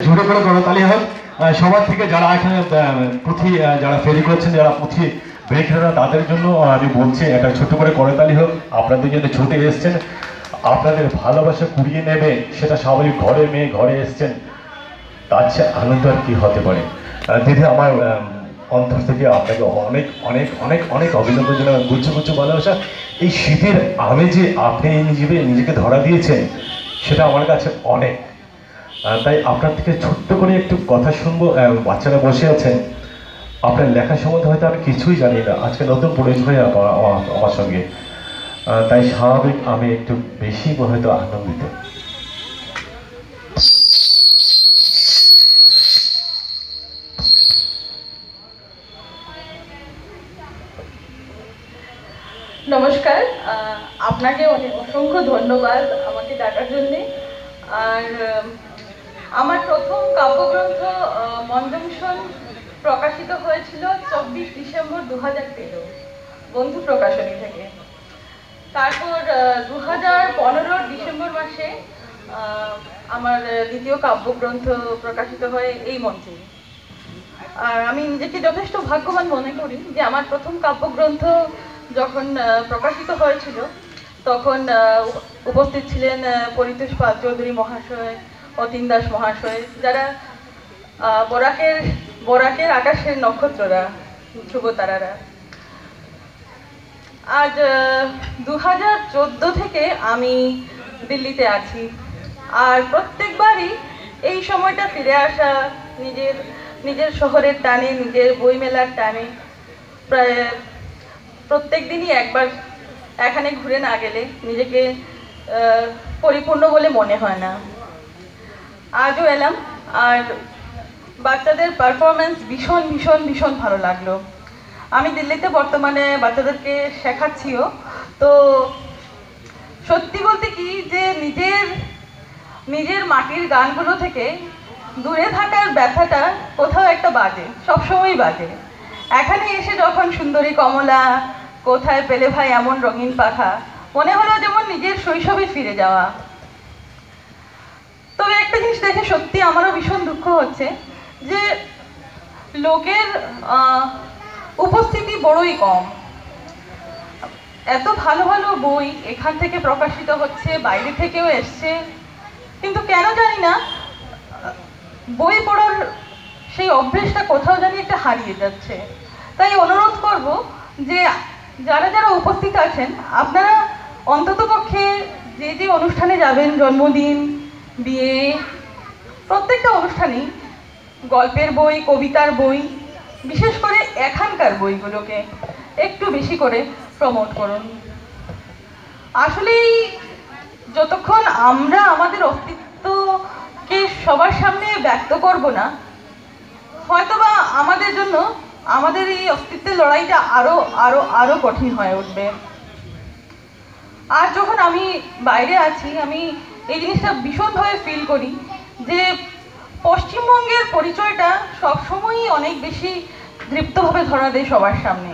ছোট করে করতালি আহ, সবার থেকে যারা এখানে পুঁথি যারা ফেরি করছেন যারা পুঁথি বিক্রেতা তাদের জন্য আমি বলছি একটা ছোট করে করতালি হোক। আপনাদের জন্য ছুটে এসছেন আপনাদের ভালোবাসা কুড়িয়ে নেবে সেটা স্বাভাবিক ঘরে মেয়ে ঘরে এসছেন তার চেয়ে আনন্দ আর কি হতে পারে? দিদি আমার অন্তর থেকে আপনাকে অনেক অনেক অনেক অনেক অভিনন্দন জানাই। গুচ্ছ গুচ্ছ ভালোবাসা। এই শীতের আমেজে আপনি নিজে নিজেকে ধরা দিয়েছেন সেটা আমার কাছে অনেক। তাই আপনার থেকে ছোট্ট করে একটু কথা শুনব। বাচ্চারা বসে আছেন। আপনার লেখা সম্বন্ধে হয়তো আমি কিছুই জানি না। আজকে নতুন পরিচয় আমার সঙ্গে। তাই স্বাভাবিক আমি একটু বেশি হয়তো আনন্দিত। নমস্কার। আপনাকে অনেক অসংখ্য ধন্যবাদ আমাকে ডাকার জন্যে। আর আমার প্রথম কাব্যগ্রন্থ মন্দংশন প্রকাশিত হয়েছিল চব্বিশ ডিসেম্বর দু হাজার তেরো, বন্ধু প্রকাশনী থেকে। তারপর দু হাজার পনেরোর ডিসেম্বর মাসে আমার দ্বিতীয় কাব্যগ্রন্থ প্রকাশিত হয় এই মঞ্চে। আর আমি নিজেকে যথেষ্ট ভাগ্যবান মনে করি যে আমার প্রথম কাব্যগ্রন্থ যখন প্রকাশিত হয়েছিল, তখন উপস্থিত ছিলেন পরিতোষ পাল চৌধুরী মহাশয় অতীন দাস মহাশয়, যারা বরাকের বরাকের আকাশের নক্ষত্ররা, ধ্রুব তারারা। আজ দু হাজার চোদ্দ থেকে আমি দিল্লিতে আছি। আর প্রত্যেকবারই এই সময়টা ফিরে আসা নিজের নিজের শহরের টানে, নিজের বইমেলার টানে, প্রায় প্রত্যেক দিনই একবার এখানে ঘুরে না গেলে নিজেকে পরিপূর্ণ বলে মনে হয় না। আজও এলাম, আর বাচ্চাদের পারফরমেন্স ভীষণ ভীষণ ভীষণ ভালো লাগল। আমি দিল্লিতে বর্তমানে বাচ্চাদেরকে শেখাচ্ছিও, তো সত্যি বলতে কি যে নিজের নিজের মাটির গানগুলো থেকে দূরে থাকার ব্যথাটা কোথাও একটা বাজে, সবসময়ই বাজে। এখানে এসে যখন সুন্দরী কমলা, কোথায় পেলে ভাই এমন রঙিন পাখা, মনে হলো যেমন নিজের শৈশবে ফিরে যাওয়া। তবে একটা জিনিস দেখে সত্যি আমারও ভীষণ দুঃখ হচ্ছে যে লোকের উপস্থিতি বড়ই কম। এত ভালো ভালো বই এখান থেকে প্রকাশিত হচ্ছে, বাইরে থেকেও এসছে। কিন্তু কেন জানি না, বই পড়ার সেই অভ্যেসটা কোথাও জানি একটা হারিয়ে যাচ্ছে। তাই অনুরোধ করব যে যারা যারা উপস্থিত আছেন, আপনারা অন্ততপক্ষে যে যে অনুষ্ঠানে যাবেন, জন্মদিন বিয়ে, প্রত্যেকটা অনুষ্ঠানেই গল্পের বই, কবিতার বই, বিশেষ করে এখানকার বইগুলোকে একটু বেশি করে প্রমোট করুন। আসলেই যতক্ষণ আমরা আমাদের অস্তিত্বকে সবার সামনে ব্যক্ত করব না, হয়তোবা আমাদের জন্য আমাদের এই অস্তিত্বের লড়াইটা আরও আরও আরও কঠিন হয়ে উঠবে। আর যখন আমি বাইরে আছি, আমি এই জিনিসটা ভীষণভাবে ফিল করি যে পশ্চিমবঙ্গের পরিচয়টা সবসময়ই অনেক বেশি দৃপ্তভাবে ধরা দেয় সবার সামনে।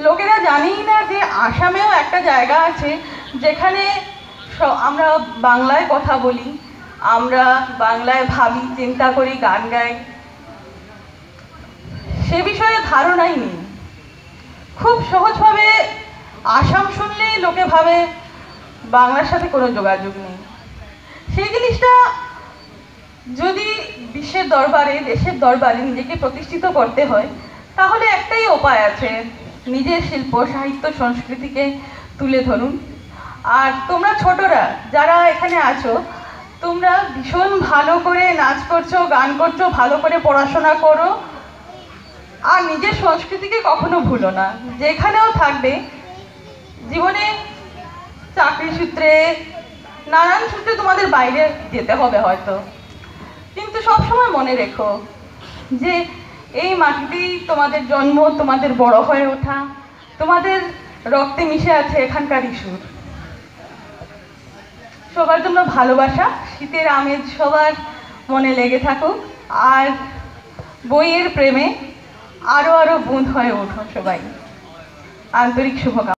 লোকেরা জানেই না যে আসামেও একটা জায়গা আছে যেখানে আমরা বাংলায় কথা বলি, আমরা বাংলায় ভাবি, চিন্তা করি, গান গাই। সে বিষয়ে ধারণাই নেই। খুব সহজভাবে আসাম শুনলেই লোকে ভাবে বাংলার সাথে কোনো যোগাযোগ নেই। সেই জিনিসটা যদি বিশ্বের দরবারে, দেশের দরবারে নিজেকে প্রতিষ্ঠিত করতে হয়, তাহলে একটাই উপায় আছে, নিজের শিল্প, সাহিত্য, সংস্কৃতিকে তুলে ধরুন। আর তোমরা ছোটরা, যারা এখানে আছো, তোমরা ভীষণ ভালো করে নাচ করছ, গান করছ, ভালো করে পড়াশোনা করো, আর নিজের সংস্কৃতিকে কখনো ভুলো না। যেখানেও থাকবে, জীবনে চাকরি সূত্রে নানান সূত্রে তোমাদের বাইরে যেতে হবে হয়তো। কিন্তু সবসময় মনে রেখো যে এই মাটিতেই তোমাদের জন্ম, তোমাদের বড় হয়ে ওঠা, তোমাদের রক্তে মিশে আছে এখানকার ইস্যুর সবার জন্য ভালোবাসা, শীতের আমেজ সবার মনে লেগে থাকুক, আর বইয়ের প্রেমে আরও আরও বুঁদ হয়ে ওঠো সবাই। আন্তরিক শুভকামনা।